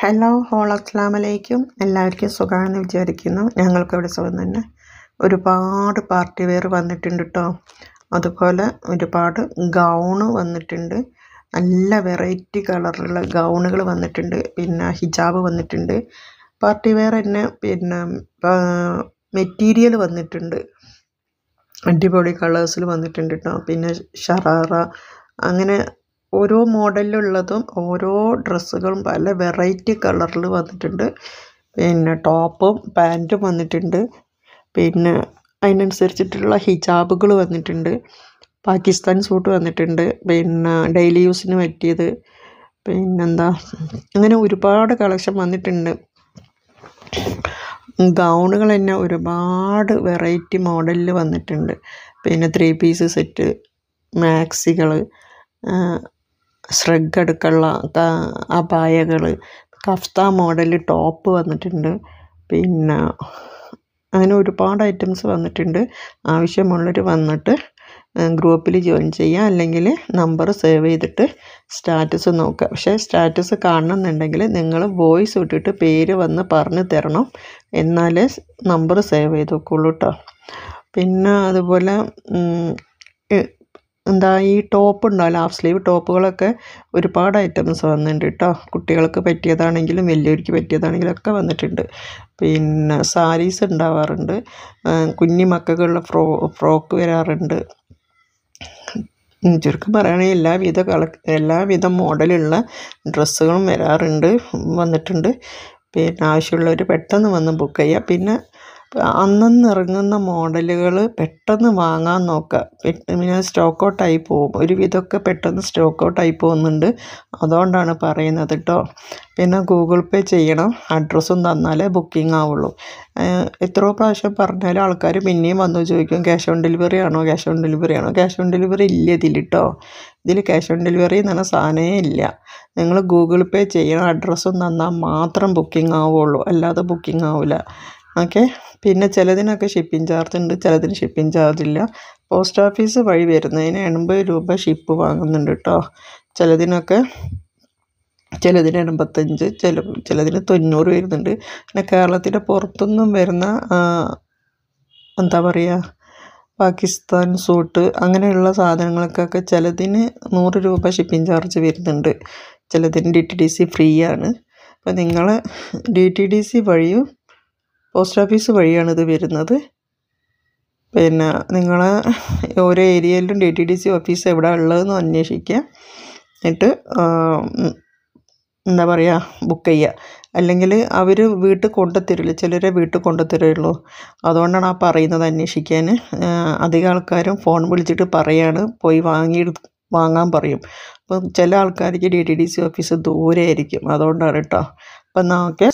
Hello whole അസ്സാം വലൈക്കും എല്ലാവർക്കും സുഖമാണെന്ന് വിചാരിക്കുന്നു. ഞങ്ങൾക്ക് ഇവിടെ സുഖം തന്നെ. ഒരുപാട് പാർട്ടി വെയർ വന്നിട്ടുണ്ട് കേട്ടോ അതുപോലെ ഒരുപാട് ഗൗണ് വന്നിട്ടുണ്ട്. നല്ല വെറൈറ്റി കളറിലുള്ള ഗൗണുകൾ വന്നിട്ടുണ്ട്. പിന്നെ ഹിജാബ് വന്നിട്ടുണ്ട്. പാർട്ടി വെയർ തന്നെ പിന്നെ മെറ്റീരിയൽ വന്നിട്ടുണ്ട്. അടിപൊളി കളേഴ്സിൽ വന്നിട്ടുണ്ട് കേട്ടോ പിന്നെ ഷറാറ അങ്ങനെ ഓരോ മോഡലിലുള്ളതും ഓരോ ഡ്രസ്സുകളും പല വെറൈറ്റി കളറിൽ വന്നിട്ടുണ്ട്. പിന്നെ ടോപ്പും പാന്റും വന്നിട്ടുണ്ട്. പിന്നെ അതിനനുസരിച്ചിട്ടുള്ള ഹിജാബുകൾ വന്നിട്ടുണ്ട്. പാകിസ്ഥാൻ സൂട്ട് വന്നിട്ടുണ്ട്. പിന്നെ ഡെയിലി യൂസിന് പറ്റിയത്. പിന്നെന്താ? അങ്ങനെ ഒരുപാട് കളക്ഷൻ വന്നിട്ടുണ്ട്. ഗൗണുകൾ തന്നെ ഒരുപാട് വെറൈറ്റി മോഡലിൽ വന്നിട്ടുണ്ട്. പിന്നെ ത്രീ പീസ് സെറ്റ് മാക്സികൾ ശ്രഗ് അടുക്കുള്ള അപായകൾ കഫ്ത മോഡൽ ടോപ്പ് വന്നിട്ടുണ്ട്. പിന്നെ അങ്ങനെ ഒരുപാട് ഐറ്റംസ് വന്നിട്ടുണ്ട്. ആവശ്യമുള്ളവർ വന്നിട്ട് ഗ്രൂപ്പിൽ ജോയിൻ ചെയ്യുക അല്ലെങ്കിൽ നമ്പർ സേവ് ചെയ്തിട്ട് സ്റ്റാറ്റസ് നോക്കുക പക്ഷേ സ്റ്റാറ്റസ് കാണണമെന്നുണ്ടെങ്കിൽ നിങ്ങൾ വോയിസ് വിട്ടിട്ട് പേര് വന്ന് പറഞ്ഞു തരണം. എന്നാലേ നമ്പർ സേവ് ചെയ്ത് വെക്കുള്ളൂ കേട്ടോ പിന്നെ അതുപോലെ എന്താ ഈ ടോപ്പ് ഉണ്ടാവില്ല ഹാഫ് സ്ലീവ് ടോപ്പുകളൊക്കെ ഒരുപാട് ഐറ്റംസ് വന്നിട്ടുണ്ട് കേട്ടോ കുട്ടികൾക്ക് പറ്റിയതാണെങ്കിലും വലിയവർക്ക് പറ്റിയതാണെങ്കിലും ഒക്കെ വന്നിട്ടുണ്ട്. പിന്നെ സാരീസ് ഉണ്ടാവാറുണ്ട്. കുഞ്ഞി മക്കൾക്കുള്ള ഫ്രോ ഫ്രോക്ക് വരാറുണ്ട്. ചുരുക്കം പറയുകയാണെങ്കിൽ എല്ലാവിധ കള എല്ലാവിധ മോഡലുള്ള ഡ്രസ്സുകളും വരാറുണ്ട് വന്നിട്ടുണ്ട്. പിന്നെ ആവശ്യമുള്ളവർ പെട്ടെന്ന് വന്ന് ബുക്ക് ചെയ്യുക. പിന്നെ അന്നന്ന് ഇറങ്ങുന്ന മോഡലുകൾ പെട്ടെന്ന് വാങ്ങാൻ നോക്കുക പിന്നെ സ്റ്റോക്ക് ഔട്ടായി പോകും. ഒരുവിധമൊക്കെ പെട്ടെന്ന് സ്റ്റോക്ക് ഔട്ടായി പോകുന്നുണ്ട്. അതുകൊണ്ടാണ് പറയുന്നത് കേട്ടോ പിന്നെ ഗൂഗിൾ പേ ചെയ്യണം. അഡ്രസ്സും തന്നാലേ ബുക്കിംഗ് ആവുള്ളൂ. എത്രയോ പ്രാവശ്യം പറഞ്ഞാലും ആൾക്കാർ പിന്നെയും വന്നു ചോദിക്കും ക്യാഷ് ഓൺ ഡെലിവറി ആണോ? ക്യാഷ് ഓൺ ഡെലിവറി ആണോ? ക്യാഷ് ഓൺ ഡെലിവറി ഇല്ല ഇതിൽ കേട്ടോ ഇതിൽ ക്യാഷ് ഓൺ ഡെലിവറി എന്ന് സാധനമേ ഇല്ല. നിങ്ങൾ ഗൂഗിൾ പേ ചെയ്യണം. അഡ്രസ്സും തന്നാൽ മാത്രം ബുക്കിംഗ് ആവുള്ളൂ. അല്ലാതെ ബുക്കിംഗ് ആവില്ല ഓക്കെ. പിന്നെ ചിലതിനൊക്കെ ഷിപ്പിംഗ് ചാർജ് ഉണ്ട് ചിലതിന് ഷിപ്പിംഗ് ചാർജ് ഇല്ല. പോസ്റ്റ് ഓഫീസ് വഴി വരുന്നതിന് എൺപത് രൂപ ഷിപ്പ് വാങ്ങുന്നുണ്ട് കേട്ടോ ചിലതിനൊക്കെ ചിലതിന് എൺപത്തഞ്ച് ചില ചിലതിന് തൊണ്ണൂറ് വരുന്നുണ്ട്. പിന്നെ കേരളത്തിന്റെ പുറത്തുനിന്നും വരുന്ന എന്താ പറയുക പാകിസ്ഥാൻ സൂട്ട് അങ്ങനെയുള്ള സാധനങ്ങൾക്കൊക്കെ ചിലതിന് നൂറ് രൂപ ഷിപ്പിംഗ് ചാർജ് വരുന്നുണ്ട്. ചിലതിന് D T D C free ആണ്. അപ്പോൾ നിങ്ങൾ ഡി ടി ഡി സി വഴിയും പോസ്റ്റ് ഓഫീസ് വഴിയാണ് ഇത് വരുന്നത്. പിന്നെ നിങ്ങൾ ഓരോ ഏരിയയിലും D T D C office എവിടെ ഉള്ളതെന്ന് അന്വേഷിക്കുക. എന്നിട്ട് എന്താ പറയുക ബുക്ക് ചെയ്യുക. അല്ലെങ്കിൽ അവർ വീട്ടിൽ കൊണ്ടുത്തരില്ല ചിലരെ വീട്ടിൽ കൊണ്ടുത്തരുള്ളൂ അതുകൊണ്ടാണ് ആ പറയുന്നത് അന്വേഷിക്കാൻ. അധികം ആൾക്കാരും ഫോൺ വിളിച്ചിട്ട് പറയാണ്. പോയി വാങ്ങി വാങ്ങാൻ പറയും. അപ്പം ചില ആൾക്കാർക്ക് D T D C office ദൂരെ ആയിരിക്കും അതുകൊണ്ടാണ് കേട്ടോ. അപ്പം എന്നാൽ ഓക്കെ.